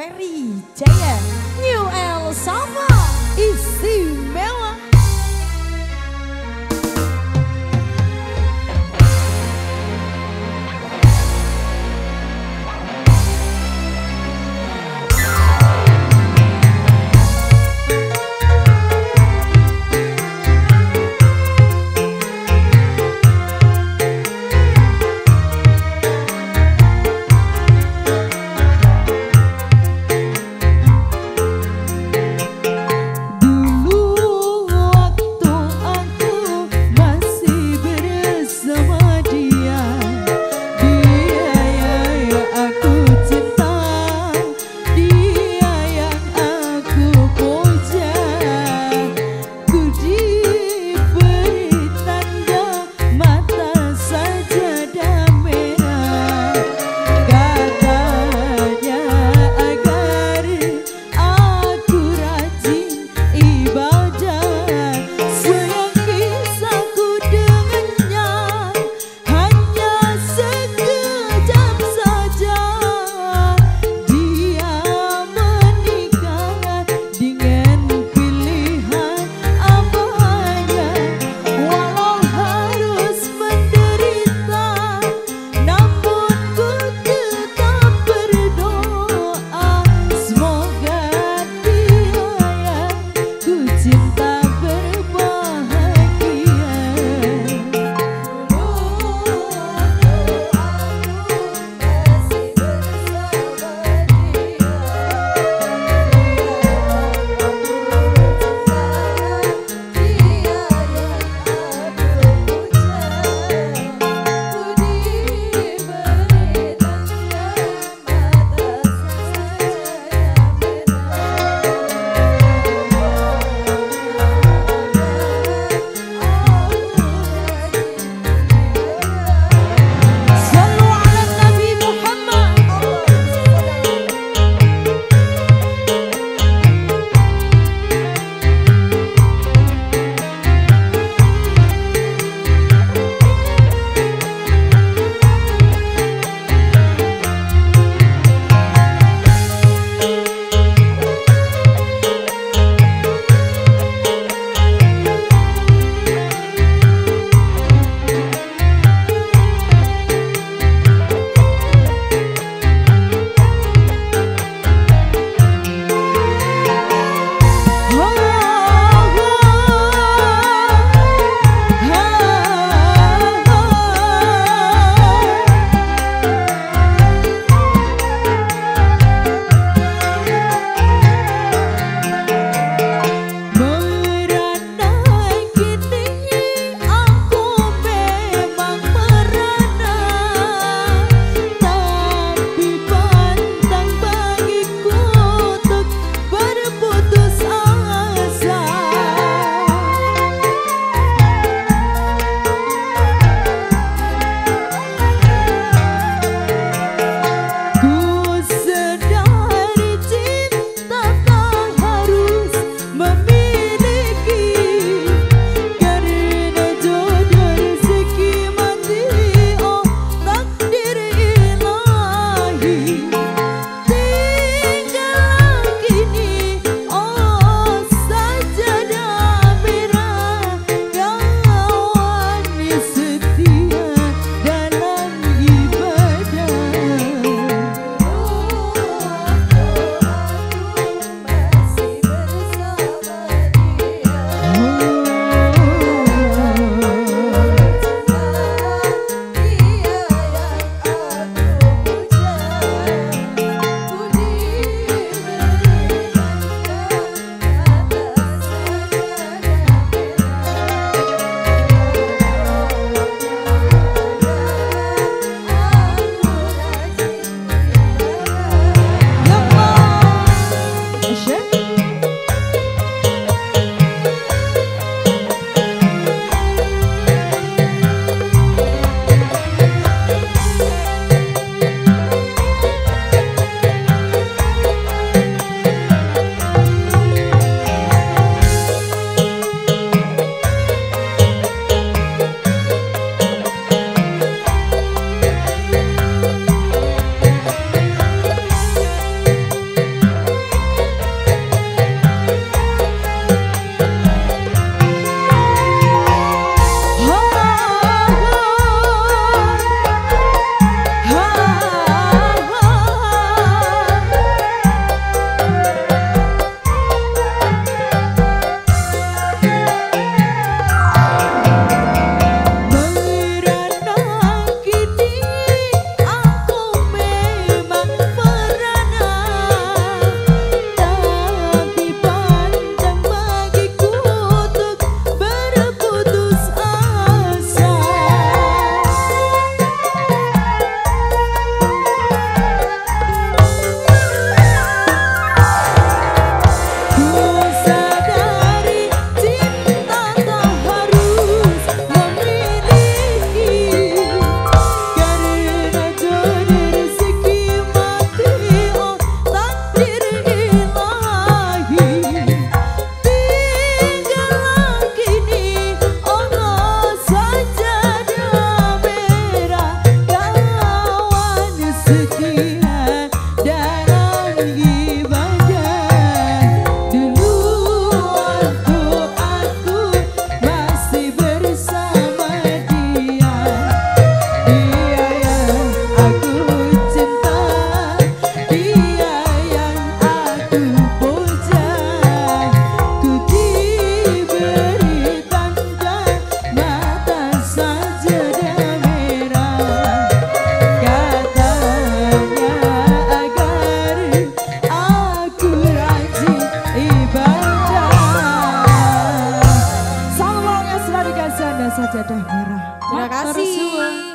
Ferry Jaya New El Sama sajadah merah. Terima kasih.